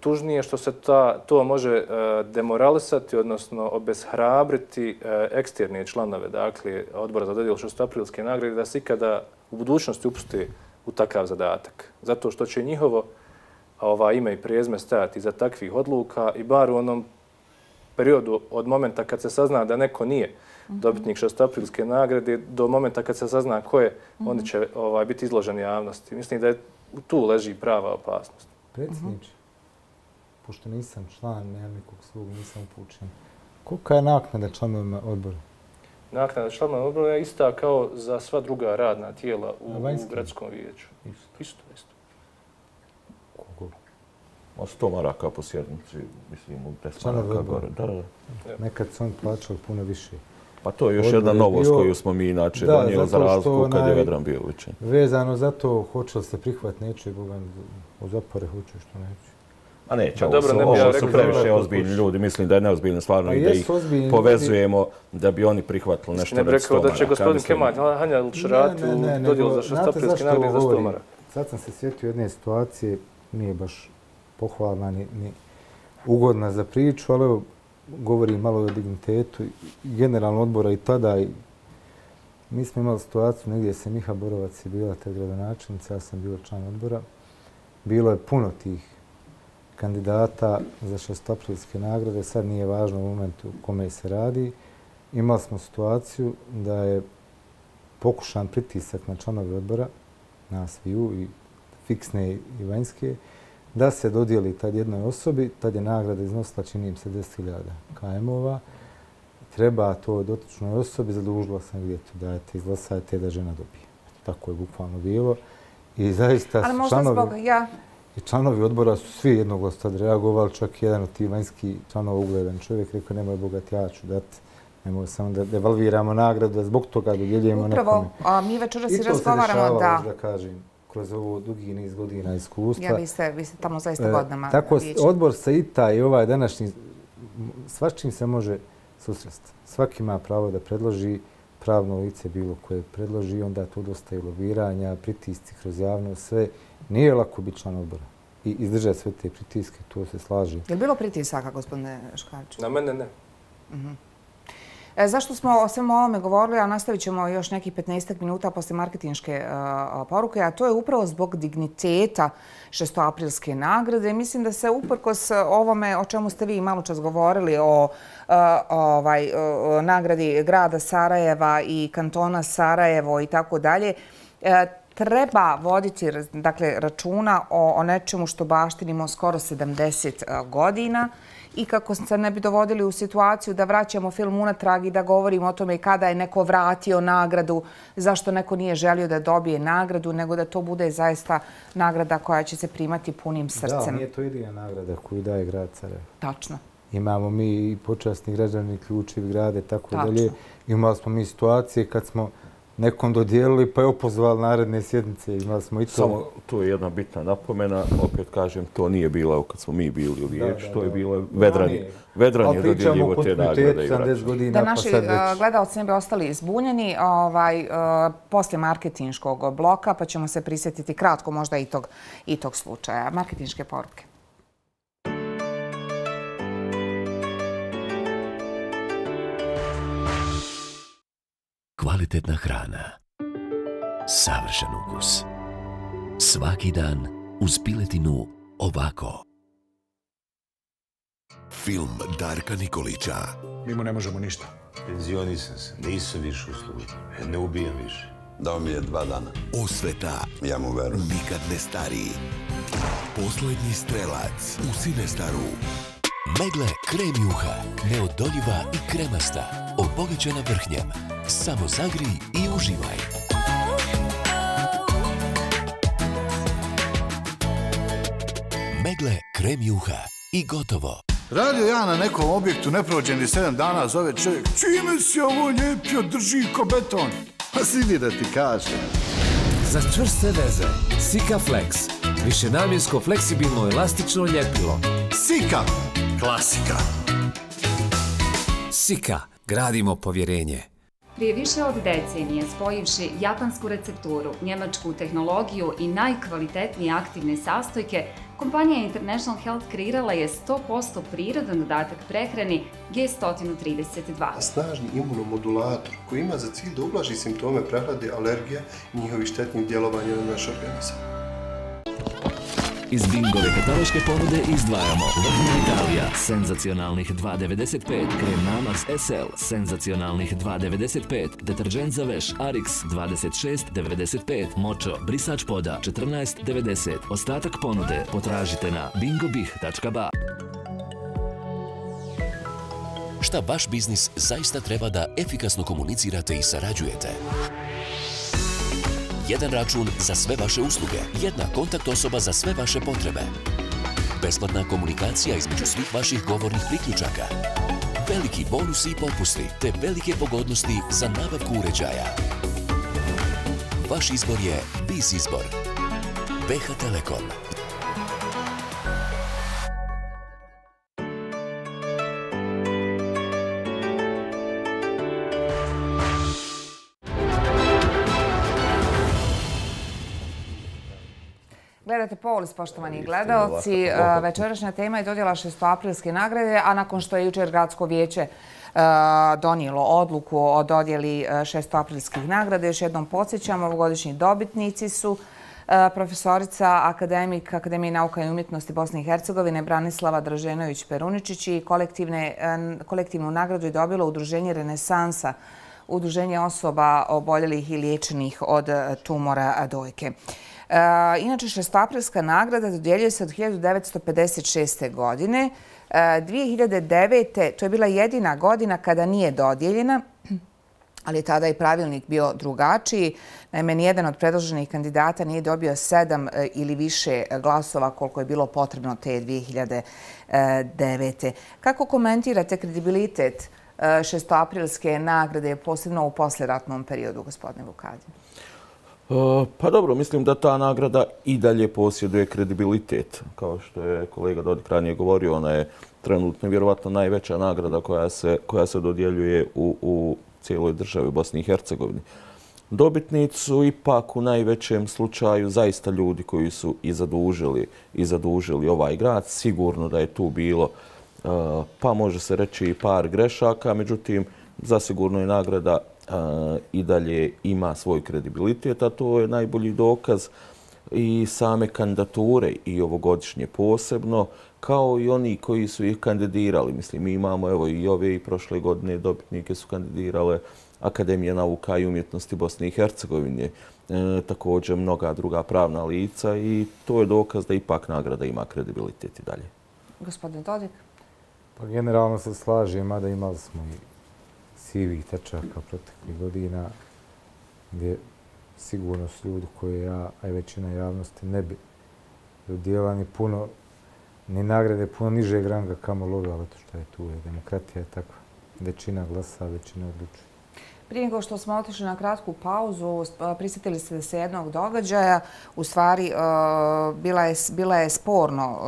tužnije što se ta, to može e, demoralisati, odnosno obeshrabriti e, eksterne članove, dakle, odbora za dodjel 6. aprilske nagrade, da se ikada u budućnosti upusti u takav zadatak. Zato što će njihovo ova, ime i prijezme stajati za takvih odluka i bar u onom periodu od momenta kad se sazna da neko nije dobitnik 6. aprilske nagrade do momenta kad se sazna ko je, oni će ovaj, biti izloženi javnosti. Mislim da je tu leži prava opasnost. Predsjedniče, pošto nisam član, nemam nikog svog, nisam upućen. Kolika je naknada članovima odbora? Naknada članova odbora je ista kao za sva druga radna tijela u, u gradskom vijeću. Isto. Isto, isto. O sto maraka po sjednici, mislim, u deset maraka gore. Da, da, da. Nekad su oni plaćali puno više. Pa to je još jedna novost koju smo mi inače da, donijeli za razliku kad je Vedran bio uvičen. Vezano za to, hoće li se prihvat, neće, Boga, u zapore hoće što neće. A neće, ovo, dobro, ne ovo ja su previše ozbiljni ljudi. Mislim da je neozbiljno stvarno pa i da ih povezujemo da bi oni prihvatili nešto ne red stomara. Ne da će gospodin Kemal Hanja u dodijelu za šestoprijski nagrade za stomara. Sad sam se sjetio jedne situacije, nije baš pohvalna ni, ni ugodna za priču, ali evo, govori malo o dignitetu generalno odbora i tada. I mi smo imali situaciju negdje se Miha Borovac je bila te gradonačelnica, ja sam bio član odbora. Bilo je puno tih kandidata za šestoprilske nagrade. Sad nije važno u momentu u kome se radi. Imali smo situaciju da je pokušan pritisak na članove odbora, nas viju i fiksne i vanjske, da se dodijeli tad jednoj osobi. Tad je nagrada iznosila, čini im se, 10.000 KM-ova. Treba to dotičnoj osobi, zadužila sam gdje to dajete, izglasajte da žena dobije. Tako je bukvalno bilo. I zaista Ali možda članovi... zbog, ja, I članovi odbora su svi jednoglasno reagovali, čak jedan od tih vanjskih članova ugledan čovjek rekao nemoj bogat, ja ću dati. Nemoj samo da devalviramo nagradu, da zbog toga dodjeljujemo nekome. Upravo, a mi večeras i razgovaramo da... I to se da kažem, kroz ovo dugi niz godina iskustva. Ja, vi ste, vi ste tamo zaista e, godinama. Tako, odbor se i taj i ovaj današnji, svačim se može susresti. Svaki ima pravo da predloži pravno lice bilo koje predloži, onda to dosta i lobiranja, pritisci kroz javnost, sve. Nije lako biti član odbora i izdržati sve te pritiske, to se slaže. Je li bilo pritisaka, gospodine Škač? Na mene ne. Mhm. E, zašto smo o svemu ovome govorili, a nastavit ćemo još nekih 15 minuta posle marketinške e, poruke, a to je upravo zbog digniteta šestoaprilske nagrade. Mislim da se uprkos ovome o čemu ste vi malo čas govorili, o e, ovaj, e, nagradi grada Sarajeva i kantona Sarajevo i tako dalje, e, treba voditi dakle, računa o, o nečemu što baštinimo skoro 70 godina i kako se ne bi dovodili u situaciju da vraćamo film unatrag i da govorimo o tome kada je neko vratio nagradu, zašto neko nije želio da dobije nagradu, nego da to bude zaista nagrada koja će se primati punim srcem. Da, nije to jedina nagrada koju daje grad Sarajevo. Tačno. Imamo mi i počasni građani ključevi grade, tako dalje. Imali smo mi situacije kad smo nekom dodijelili pa je opozval naredne sjednice. Imali smo i to. Samo tu je jedna bitna napomena. Opet kažem, to nije bilo kad smo mi bili u Vijeću. To je bilo vedrani. Vedran je dodijeljivo te nagrade. Da naši gledalci ne bi ostali izbunjeni ovaj, poslije marketinškog bloka, pa ćemo se prisjetiti kratko možda i tog, i tog slučaja. Marketinške poruke. Kvalitetna hrana. Savršen ukus. Svaki dan uz piletinu ovako. Film Darka Nikolića. Mi mu ne možemo ništa. Penzionisam se, nisu više u službi. Ne ubijam više. Dao mi je dva dana. Osveta. Ja mu verujem. Nikad ne stari. Poslednji strelac u Sinestaru. Megle krem juha. Neodoljiva i kremasta. Obogaćena vrhnjem. Samo zagri i uživaj. Megle, krem juha i gotovo. Radio ja na nekom objektu ne prođe ni sedam dana, zove čovjek. Čime si ovo lijepio, drži ko beton? Pa sidi da ti kaže. Za čvrste veze, Sika Flex. Više namjensko, fleksibilno, elastično ljepilo. Sika. Klasika. Sika. Gradimo povjerenje. Prije više od decenije, spojivši japansku recepturu, njemačku tehnologiju i najkvalitetnije aktivne sastojke, kompanija International Health kreirala je 100% prirodan dodatak prehrani G132. Snažni imunomodulator koji ima za cilj da ublaži simptome prehlade, alergija i njihovih štetnih djelovanja na naš organizam. Iz Bingove kataloške ponude izdvajamo Vrhna Italija, senzacionalnih 2,95, krem Namax SL, senzacionalnih 2,95, deterđent za veš Arix 26,95, močo, brisač poda 14,90. Ostatak ponude potražite na bingobih.ba. Šta vaš biznis zaista treba da efikasno komunicirate i sarađujete? Jedan račun za sve vaše usluge. Jedna kontakt osoba za sve vaše potrebe. Besplatna komunikacija između svih vaših govornih priključaka. Veliki bonusi i popusti, te velike pogodnosti za nabavku uređaja. Vaš izbor je BIS izbor. BH Telekom. Gledate Polis, poštovani gledalci. Večerašnja tema je dodjela 6. aprilske nagrade, a nakon što je jučer Gradsko vijeće donijelo odluku o dodjeli 6. aprilskih nagrade, još jednom podsjećam, ovogodišnji dobitnici su profesorica Akademik Akademije nauka i umjetnosti Bosne i Hercegovine Branislava Draženović-Peruničić i kolektivnu nagradu je dobilo Udruženje Renesansa, Udruženje osoba oboljelih i liječenih od tumora dojke. Eh, inače, šestaprilska nagrada dodjeljuje se od 1956. godine. Eh, 2009. to je bila jedina godina kada nije dodjeljena, ali tada je pravilnik bio drugačiji. Naime, nijedan od predloženih kandidata nije dobio sedam eh, ili više glasova koliko je bilo potrebno te 2009. Kako komentirate kredibilitet šestoaprilske nagrade, posebno u posljeratnom periodu, gospodine Vukadin? E, pa dobro, mislim da ta nagrada i dalje posjeduje kredibilitet. Kao što je kolega Dodik ranije govorio, ona je trenutno vjerovatno najveća nagrada koja se, koja se dodjeljuje u, u cijeloj državi Bosni i Hercegovini. Dobitnici su ipak u najvećem slučaju zaista ljudi koji su i zadužili, i zadužili ovaj grad. Sigurno da je tu bilo, e, pa može se reći i par grešaka, međutim, zasigurno je nagrada i dalje ima svoj kredibilitet, a to je najbolji dokaz i same kandidature i ovogodišnje posebno, kao i oni koji su ih kandidirali. Mislim, mi imamo evo i ove i prošle godine dobitnike su kandidirale Akademija nauka i umjetnosti Bosne i Hercegovine, e, također mnoga druga pravna lica i to je dokaz da ipak nagrada ima kredibilitet i dalje. Gospodin Dodik? Pa generalno se slažem, mada imali smo i sivih tečaka proteklih godina gdje sigurno su ljudi koje ja, a i većina javnosti, ne bi dodijela ni puno, ni nagrade puno niže ranga kamo love, ali to što je tu, je demokratija je takva. Većina glasa, većina odlučuje. Prije nego što smo otišli na kratku pauzu, prisjetili ste se jednog događaja. U stvari, bila je, bila je, sporno,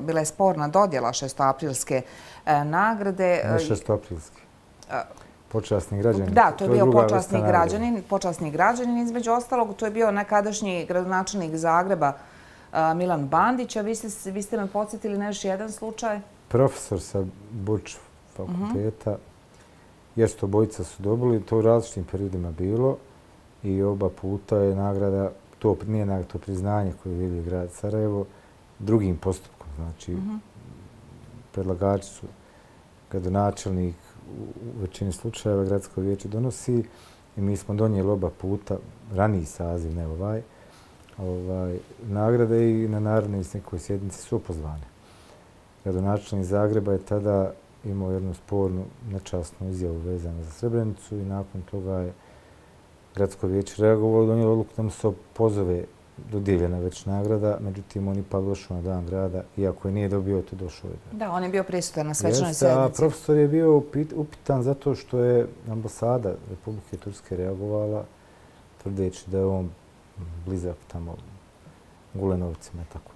bila je sporna dodjela šestoaprilske nagrade. Ne šestoaprilske počasni građanin. Da, to je bio počasni građanin, počasni građanin između ostalog. To je bio nekadašnji gradonačelnik Zagreba Milan Bandić, a vi ste, vi ste me podsjetili na još jedan slučaj. Profesor sa Buč fakulteta, uh -huh. jesto bojica su dobili, to u različitim periodima bilo i oba puta je nagrada, to nije nagrada, to priznanje koje je vidio grad Sarajevo, drugim postupkom. Znači, uh -huh. predlagači su gradonačelnik, u većini slučajeva gradsko vijeće donosi i mi smo donijeli oba puta, raniji saziv, ne ovaj, ovaj, nagrade i na narodnoj nekoj sjednici su opozvane. Gradonačelnik Zagreba je tada imao jednu spornu, nečasnu izjavu vezanu za Srebrenicu i nakon toga je gradsko vijeće reagovalo donijelo odluku da mu se pozove dodijeljena već nagrada, međutim on ipak došao na dan grada, iako je nije dobio, to došao je. Da, on je bio prisutan na svečanoj sjednici. A profesor je bio upitan zato što je ambasada Republike Turske reagovala, tvrdeći da je on blizak tamo Gulenovcima i tako.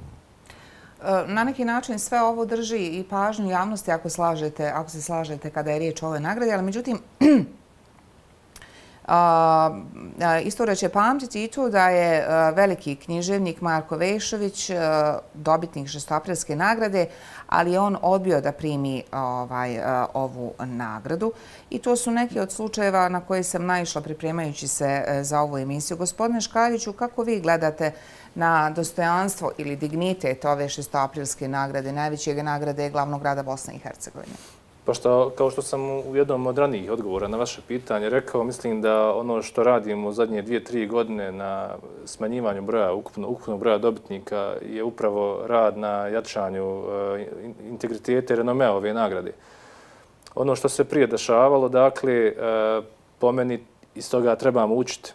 E, na neki način sve ovo drži i pažnju javnosti ako slažete, ako se slažete kada je riječ o ovoj nagradi, ali međutim, Istora će pamtiti i to da je veliki književnik Marko Vešović dobitnik šestoprilske nagrade, ali on odbio da primi ovaj, ovu nagradu. I to su neki od slučajeva na koje sam naišla pripremajući se e, za ovu emisiju. Gospodine Škaljiću, kako vi gledate na dostojanstvo ili dignitet ove šestoprilske nagrade, najvećeg nagrade glavnog grada Bosne i Hercegovine? Pa Pošto, kao što sam u jednom od ranijih odgovora na vaše pitanje rekao, mislim da ono što radimo u zadnje dvije, tri godine na smanjivanju broja, ukupno, ukupnog broja dobitnika je upravo rad na jačanju uh, integritete i renome ove nagrade. Ono što se prije dešavalo, dakle, uh, po meni iz toga trebamo učiti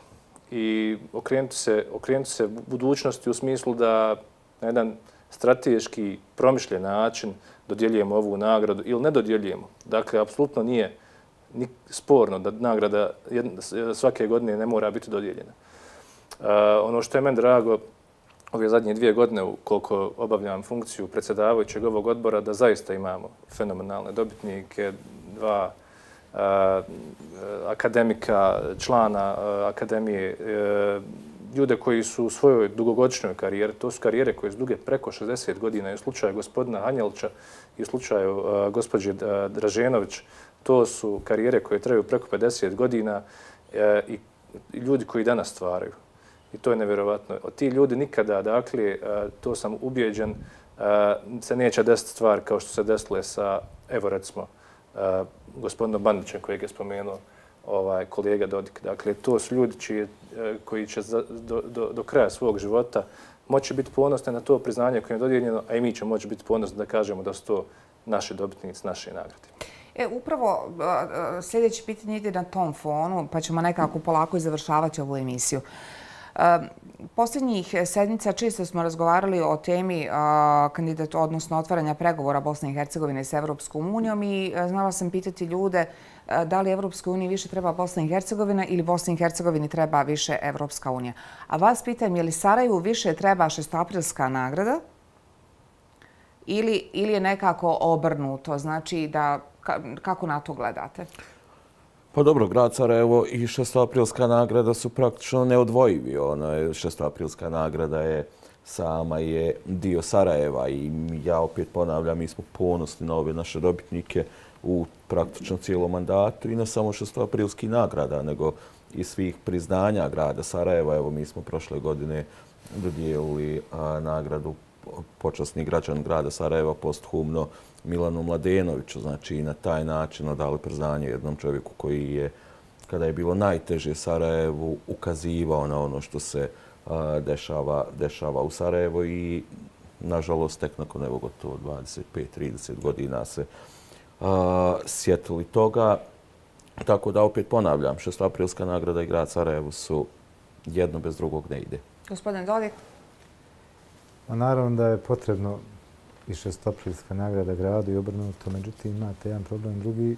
i okrenuti se, okrenuti se budućnosti u smislu da na jedan strateški, promišljen način dodjeljujemo ovu nagradu ili ne dodjeljujemo. Dakle, apsolutno nije ni sporno da nagrada svake godine ne mora biti dodijeljena. Uh, ono što je meni drago ove zadnje dvije godine koliko obavljam funkciju predsjedavajućeg ovog odbora, da zaista imamo fenomenalne dobitnike, dva uh, akademika, člana uh, akademije, uh, ljude koji su u svojoj dugogodišnjoj karijeri, to su karijere koje su duge preko 60 godina i u slučaju gospodina Anjelča i u slučaju uh, gospođe uh, Draženović, to su karijere koje traju preko 50 godina uh, i, ljudi koji danas stvaraju. I to je nevjerovatno. Od ti ljudi nikada, dakle, uh, to sam ubjeđen, uh, se neće desiti stvar kao što se desile sa, evo recimo, uh, gospodinom Bandićem kojeg je spomenuo, ovaj kolega Dodik. Dakle, to su ljudi eh, koji će za, do, do, do kraja svog života moći biti ponosni na to priznanje koje je dodijeljeno, a i mi ćemo moći biti ponosni da kažemo da su to naši dobitnici, naše nagrade. E, upravo eh, eh, sljedeće pitanje ide na tom fonu, pa ćemo nekako polako i završavati ovu emisiju. Posljednjih sedmica često smo razgovarali o temi kandidatu, odnosno otvaranja pregovora Bosne i Hercegovine s Evropskom unijom i znala sam pitati ljude E, da li Evropskoj uniji više treba Bosna i Hercegovina ili Bosni i Hercegovini treba više Evropska unija. A vas pitam, je li Sarajevu više treba šestoprilska nagrada ili, ili je nekako obrnuto? Znači, da, kako na to gledate? Pa dobro, grad Sarajevo i šestoprilska nagrada su praktično neodvojivi. Ona je, šestoprilska nagrada je sama je dio Sarajeva i ja opet ponavljam, mi smo ponosni na ove naše dobitnike u praktično cijelom mandatu i ne samo šestoprilskih nagrada, nego i svih priznanja grada Sarajeva. Evo, mi smo prošle godine dodijelili nagradu počasni građan grada Sarajeva posthumno Milanu Mladenoviću. Znači na taj način odali priznanje jednom čovjeku koji je, kada je bilo najteže Sarajevu, ukazivao na ono što se dešava, dešava u Sarajevo i nažalost tek nakon evo gotovo 25-30 godina se sjetili toga. Tako da opet ponavljam, šestoprilska nagrada i grad Sarajevo su jedno bez drugog ne ide. Gospodin Dodik. Pa naravno da je potrebno i šestoprilska nagrada gradu i obrnuto. Međutim, imate jedan problem drugi.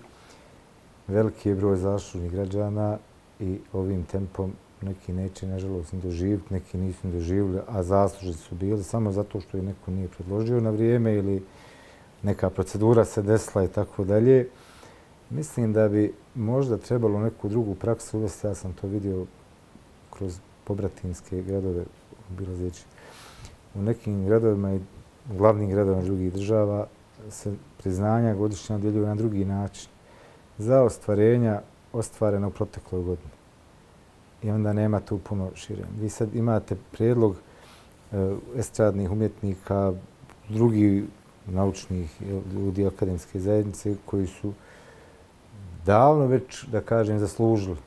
Veliki je broj zaslužnih građana i ovim tempom neki neće, nažalost, ni doživiti, neki nisu doživili, a zaslužni su bili samo zato što je neko nije predložio na vrijeme ili neka procedura se desila i tako dalje. Mislim da bi možda trebalo neku drugu praksu uvesti. Ja sam to vidio kroz pobratinske gradove obilazeći. U nekim gradovima i glavnim gradovima drugih država se priznanja godišnja djeljuju na drugi način. Za ostvarenja ostvarena u protekloj godini. I onda nema tu puno širenja. Vi sad imate prijedlog e, estradnih umjetnika, drugi naučnih ljudi akademske zajednice koji su davno već, da kažem, zaslužili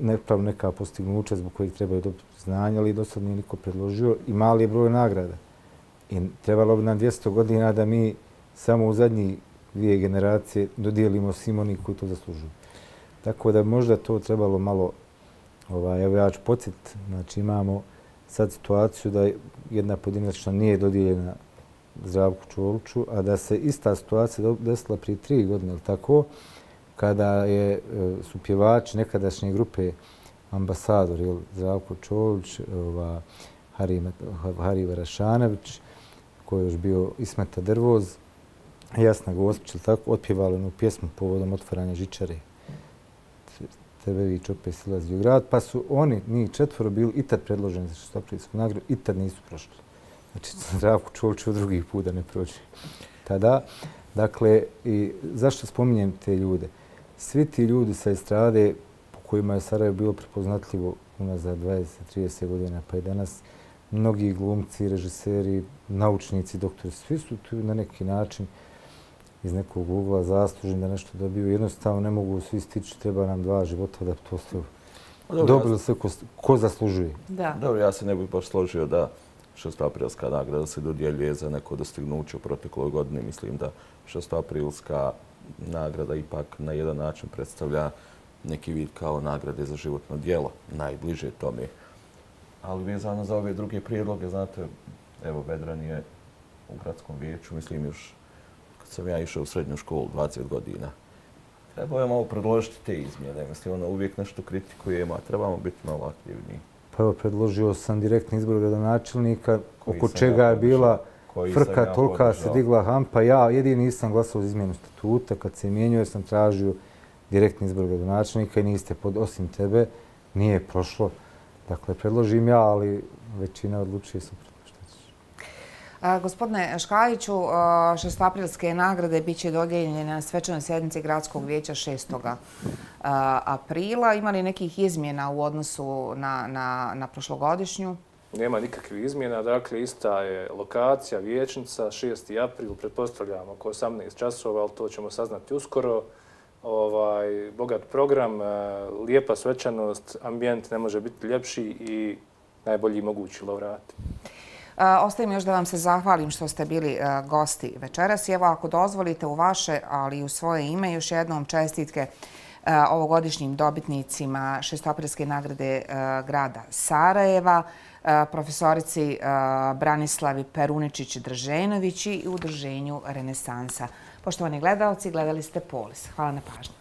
neprav neka postignuća zbog kojih trebaju dobiti znanje, ali do sad nije niko predložio i mali je broj nagrada. I trebalo bi nam 200 godina da mi samo u zadnji dvije generacije dodijelimo svim oni koji to zaslužuju. Tako da možda to trebalo malo, ovaj, evo ja ću podsjetiti, znači imamo sad situaciju da jedna pojedinačna nije dodijeljena Zdravku Čoliću, a da se ista situacija desila prije tri godine, ili tako, kada je, e, su pjevači nekadašnje grupe ambasador, ili Zdravko Čolić, ova, Hari, Hari Varašanović, koji je još bio Ismeta Drvoz, Jasna Gospić, ili tako, otpjevali onu pjesmu povodom otvaranja žičare. tebe opet silazi u grad, pa su oni, njih četvoro bili i tad predloženi za šestoprijsku nagradu i tad nisu prošli. Znači, Zdravko Čolić u drugih put da ne prođe. Tada, dakle, i zašto spominjem te ljude? Svi ti ljudi sa estrade po kojima je Sarajevo bilo prepoznatljivo unazad 20-30 godina, pa i danas, mnogi glumci, režiseri, naučnici, doktori, svi su tu na neki način iz nekog ugla zasluženi da nešto dobiju. Jednostavno ne mogu svi stići, treba nam dva života da to sve dobilo sve ko, ko zaslužuje. Da. Dobro, ja se ne bih baš složio da šestaprilska nagrada se dodjeljuje za neko dostignuće u protekloj godini. Mislim da šestaprilska nagrada ipak na jedan način predstavlja neki vid kao nagrade za životno dijelo, najbliže tome. Ali vezano za ove druge prijedloge, znate, evo, Vedran je u gradskom vijeću, mislim još kad sam ja išao u srednju školu 20 godina. Trebao je malo predložiti te izmjene. Mislim, ono, uvijek nešto kritikujemo, a trebamo biti malo aktivniji. Pa evo, predložio sam direktni izbor gradonačelnika, oko čega je bila frka, tolika se digla hampa. Ja jedini nisam glasao za izmjenu statuta. Kad se mijenio, sam tražio direktni izbor gradonačelnika i niste, pod, osim tebe, nije prošlo. Dakle, predložim ja, ali većina odlučuje suprotno. E, gospodine Škaljiću, e, šestaprilske nagrade biće dodjeljene dodijeljene na svečanoj sjednici Gradskog vijeća 6. E, aprila. Ima li nekih izmjena u odnosu na, na, na prošlogodišnju? Nema nikakvih izmjena. Dakle, ista je lokacija, vijećnica, 6. april, pretpostavljamo oko 18 časova, ali to ćemo saznati uskoro. Ovaj, bogat program, lijepa svečanost, ambijent ne može biti ljepši i najbolji mogući lovrati. Ostaje mi još da vam se zahvalim što ste bili gosti večeras. I evo, ako dozvolite u vaše, ali i u svoje ime, još jednom čestitke ovogodišnjim dobitnicima šestoprilske nagrade grada Sarajeva, profesorici Branislavi Peruničić-Drženović i udruženju Renesansa. Poštovani gledalci, gledali ste Polis. Hvala na pažnju.